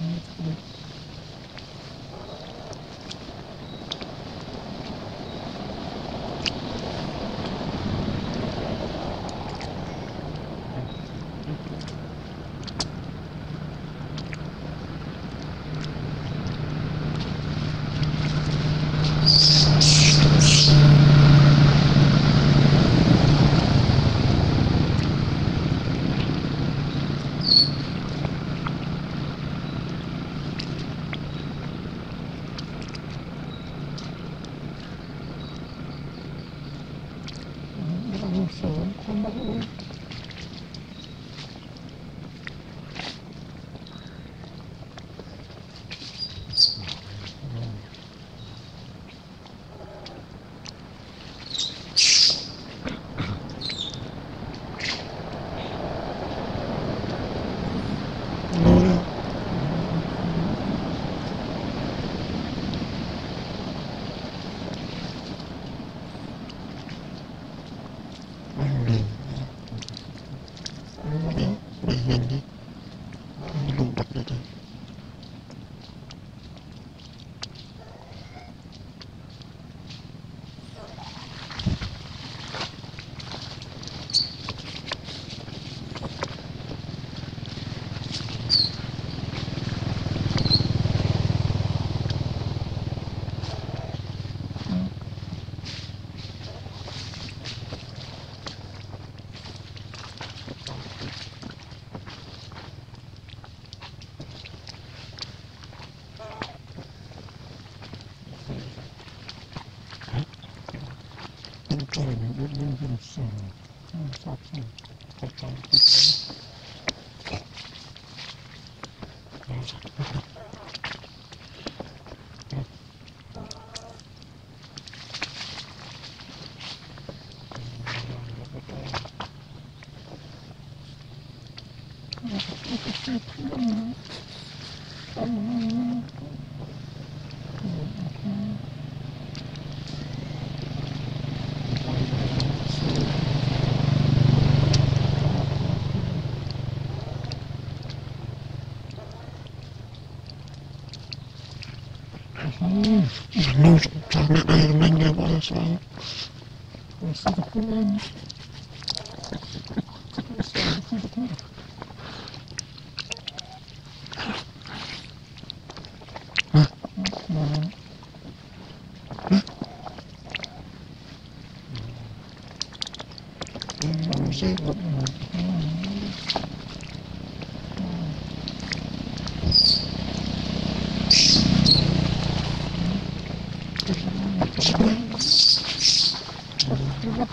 음, 음. Mm-hmm. Yanlış, sen de ayırmen gibi arası var. Nasıl da kullanmış.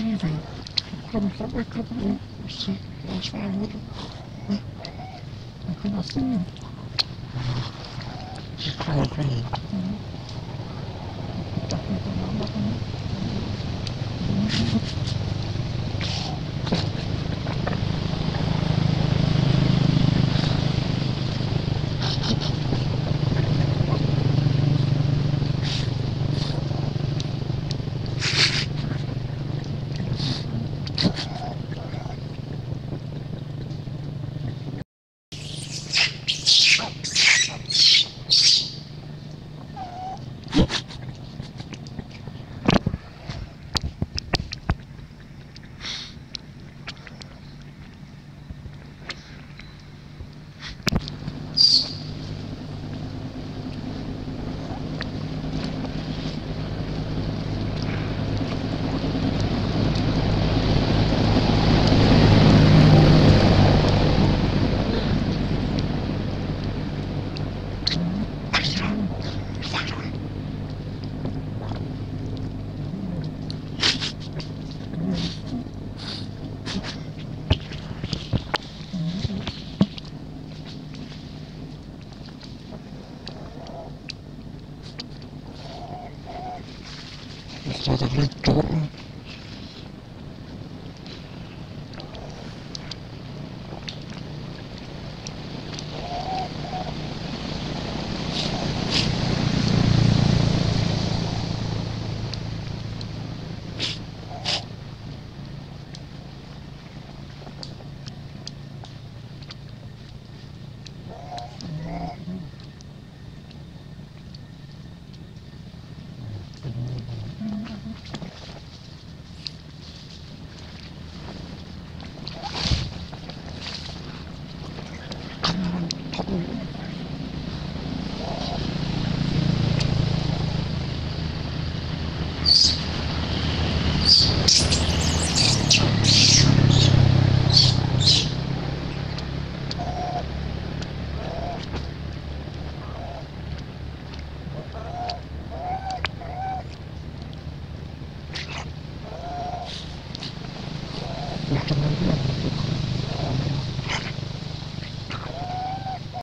assim, velho. Como sabe como se que é né? Como assim? Se fala né? com ele. Uhum. Tá com o gosto.